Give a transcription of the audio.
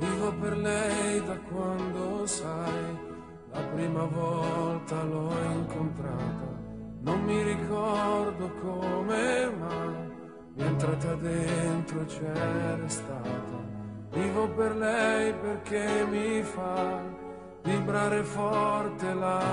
Vivo per lei da quando sai, la prima volta l'ho incontrata. Non mi ricordo come mai, mi è entrata dentro e c'è restata. Vivo per lei perché mi fa vibrare forte la